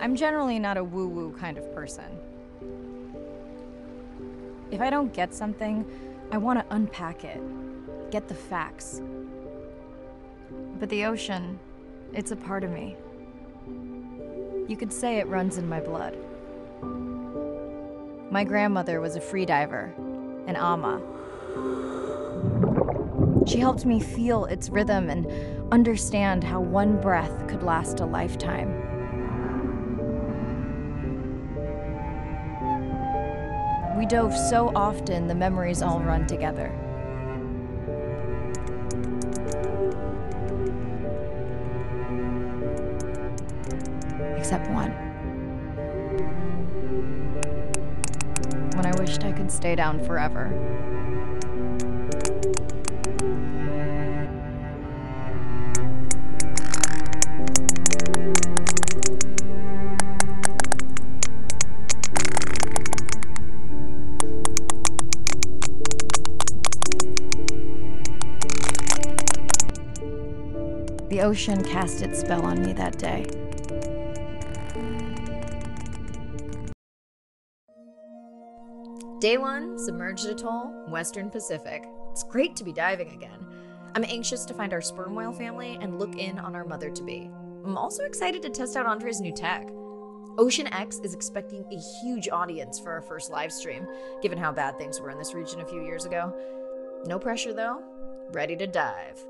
I'm generally not a woo woo kind of person. If I don't get something, I want to unpack it, get the facts. But the ocean, it's a part of me. You could say it runs in my blood. My grandmother was a freediver, an ama. She helped me feel its rhythm and understand how one breath could last a lifetime. We dove so often, the memories all run together. Except one. When I wished I could stay down forever. The ocean cast its spell on me that day. Day one, submerged atoll, Western Pacific. It's great to be diving again. I'm anxious to find our sperm whale family and look in on our mother to be. I'm also excited to test out Andre's new tech. Ocean X is expecting a huge audience for our first live stream, given how bad things were in this region a few years ago. No pressure though, ready to dive.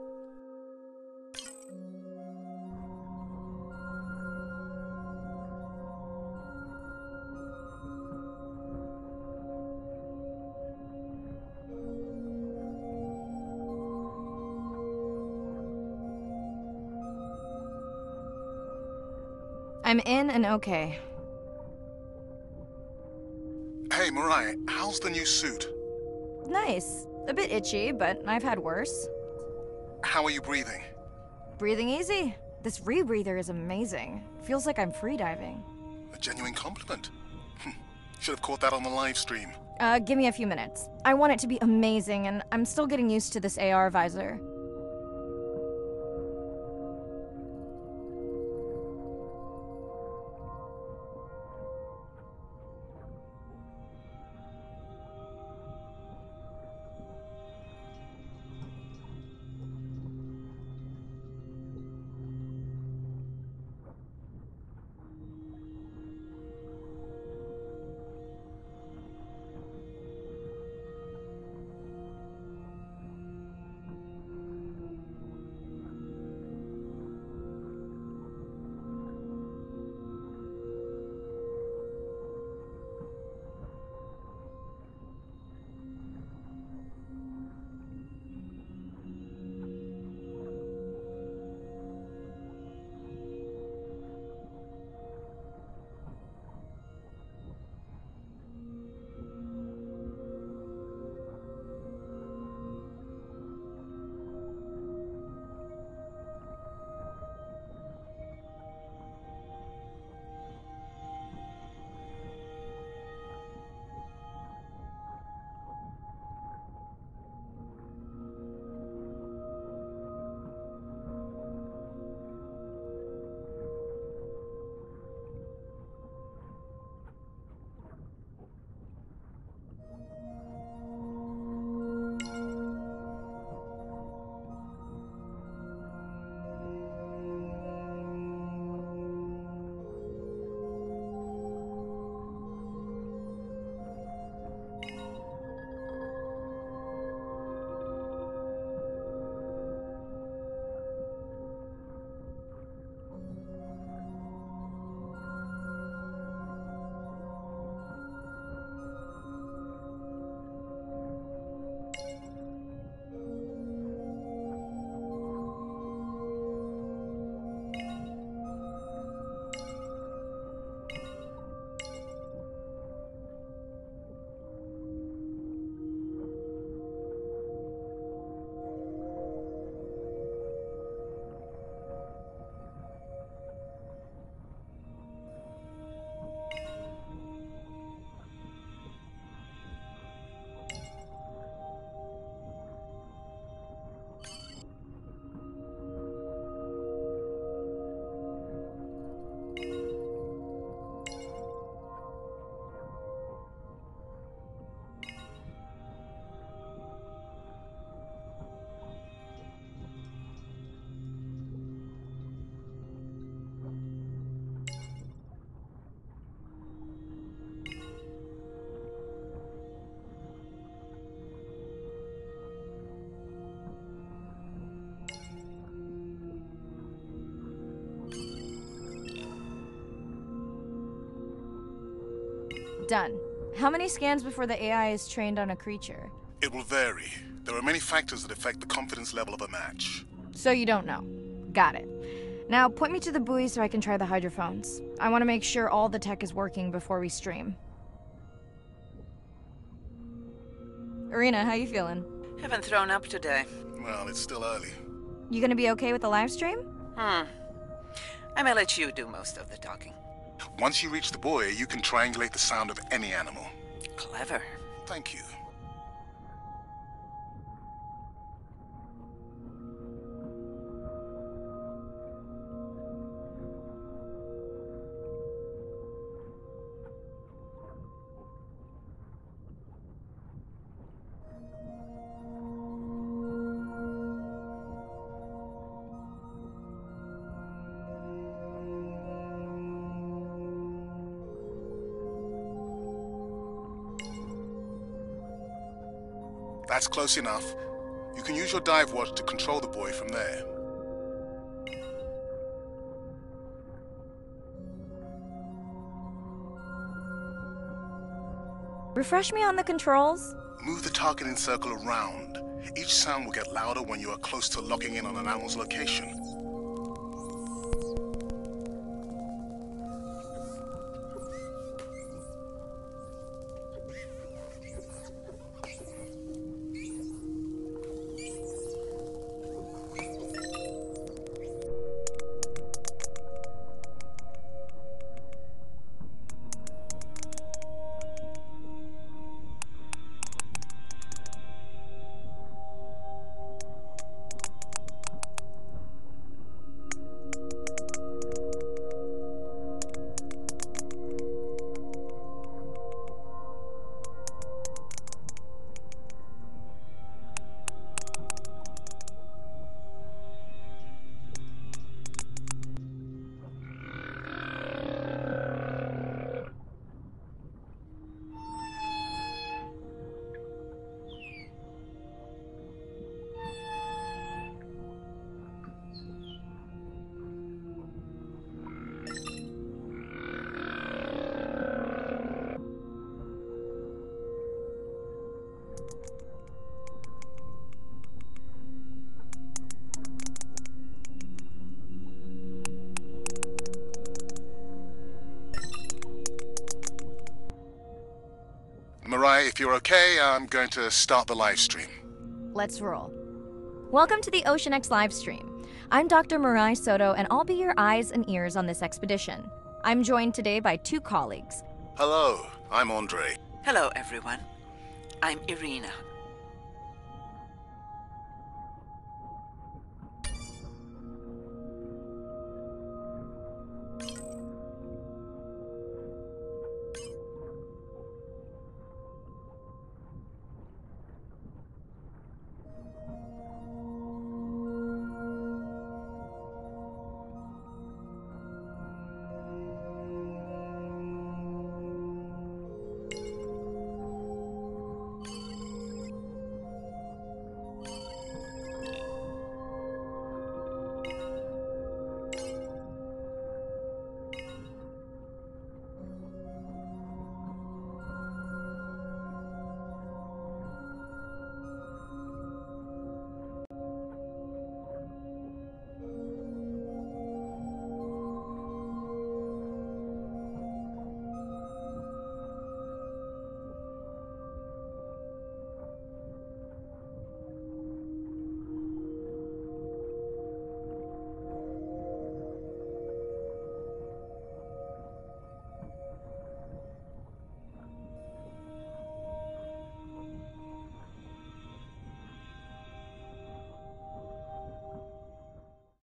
I'm in and okay. Hey, Mirai, how's the new suit? Nice. A bit itchy, but I've had worse. How are you breathing? Breathing easy. This rebreather is amazing. Feels like I'm freediving. A genuine compliment. Hm, Should have caught that on the live stream. Uh, give me a few minutes. I want it to be amazing, and I'm still getting used to this AR visor. Done. How many scans before the AI is trained on a creature? It will vary. There are many factors that affect the confidence level of a match. So you don't know. Got it. Now, point me to the buoy so I can try the hydrophones. I want to make sure all the tech is working before we stream. Irina, how you feeling? Haven't thrown up today. Well, it's still early. You gonna be okay with the live stream? Hmm. I may let you do most of the talking. Once you reach the buoy, you can triangulate the sound of any animal. Clever. Thank you. That's close enough. You can use your dive watch to control the buoy from there. Refresh me on the controls? Move the targeting circle around. Each sound will get louder when you are close to locking in on an animal's location. If you're okay, I'm going to start the live stream. Let's roll. Welcome to the OceanX X live stream. I'm Dr. Mirai Soto, and I'll be your eyes and ears on this expedition. I'm joined today by two colleagues. Hello, I'm Andre. Hello, everyone. I'm Irina,